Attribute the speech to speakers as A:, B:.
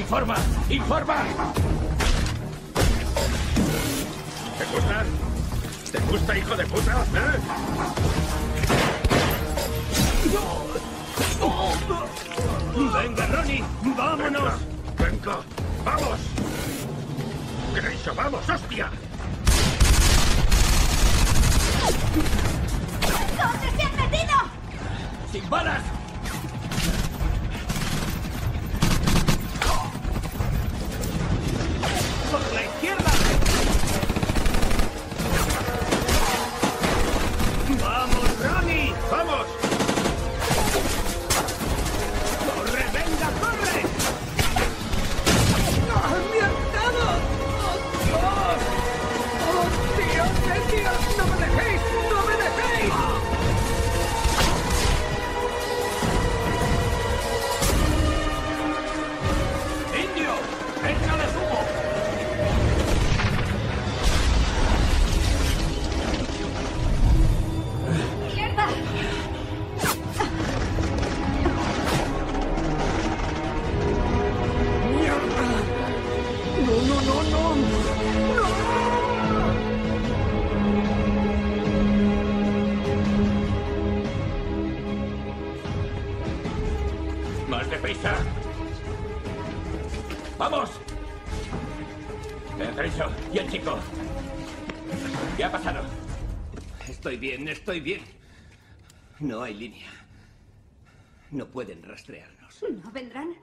A: Informa, informa.
B: ¿Te gusta? ¿Te gusta, hijo de puta? ¿Eh?
A: Venga, Ronnie, vámonos.
B: Venga, venga, vamos. Grayson, vamos, hostia.
C: ¿Dónde se han metido?
A: ¡Sin balas! ¡Más deprisa! ¡Vamos! ¿y el chico? ¿Qué ha pasado?
D: Estoy bien, estoy bien. No hay línea. No pueden rastrearnos.
C: ¿No vendrán?